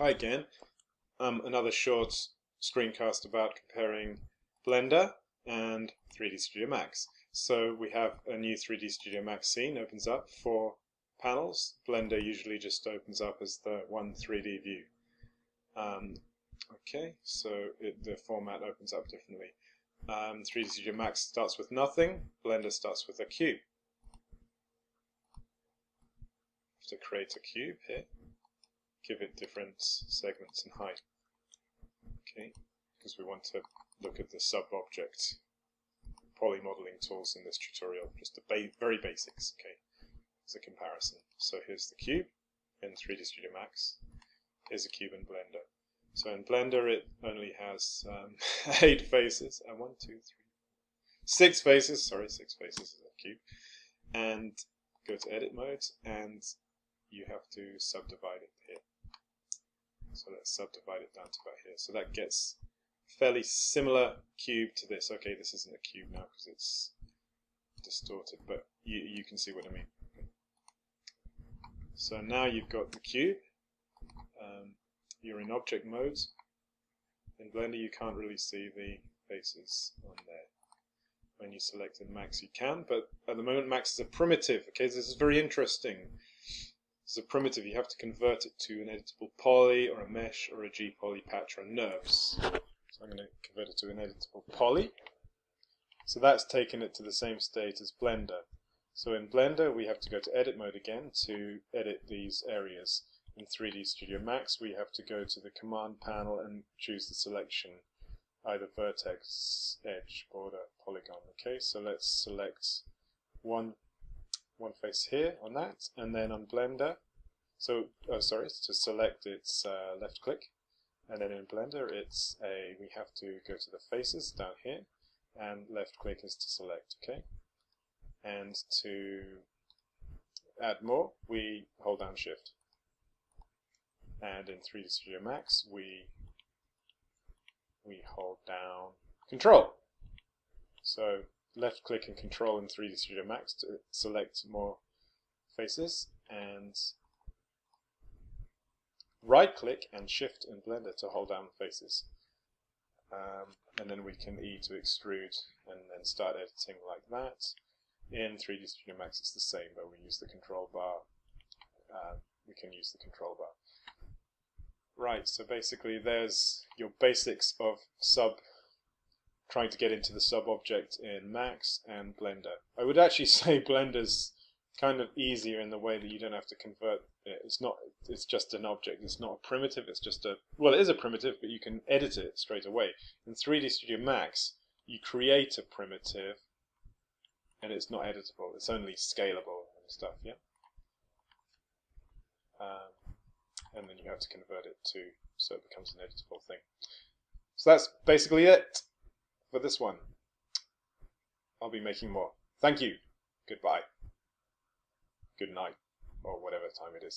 Hi again. Um, another short screencast about comparing Blender and 3D Studio Max. So we have a new 3D Studio Max scene opens up four panels. Blender usually just opens up as the one 3D view. Um, okay, so it, the format opens up differently. Um, 3D Studio Max starts with nothing. Blender starts with a cube. To create a cube here give it different segments and height. Okay, because we want to look at the sub-object polymodeling tools in this tutorial, just the ba very basics, okay, as a comparison. So here's the cube in 3D Studio Max, here's a cube in Blender. So in Blender it only has um, eight faces, and one, two, three, six faces, sorry, six faces of a cube, and go to edit mode, and you have to subdivide it. So let's subdivide it down to about here. So that gets fairly similar cube to this. Okay, this isn't a cube now because it's distorted, but you, you can see what I mean. So now you've got the cube. Um, you're in object mode. In Blender you can't really see the faces on there. When you select in Max you can, but at the moment Max is a primitive. Okay, this is very interesting as a primitive, you have to convert it to an editable poly or a mesh or a G-poly patch or NURBS. So I'm going to convert it to an editable poly. So that's taken it to the same state as Blender. So in Blender, we have to go to edit mode again to edit these areas. In 3D Studio Max, we have to go to the command panel and choose the selection, either vertex, edge, border, polygon. Okay, so let's select one one face here on that, and then on Blender, so, oh sorry, to select it's uh, left click, and then in Blender it's a, we have to go to the faces down here, and left click is to select, okay? And to add more, we hold down shift. And in 3D Studio Max, we we hold down control. So left click and control in 3D Studio Max to select more faces and right click and shift in Blender to hold down faces. Um, and then we can E to extrude and then start editing like that. In 3D Studio Max it's the same but we use the control bar. Uh, we can use the control bar. Right, so basically there's your basics of sub trying to get into the sub-object in Max and Blender. I would actually say Blender's kind of easier in the way that you don't have to convert it. It's not. It's just an object. It's not a primitive. It's just a. Well, it is a primitive, but you can edit it straight away. In 3D Studio Max, you create a primitive, and it's not editable. It's only scalable and stuff. Yeah. Um, and then you have to convert it to so it becomes an editable thing. So that's basically it for this one. I'll be making more. Thank you. Goodbye. Good night, or whatever time it is.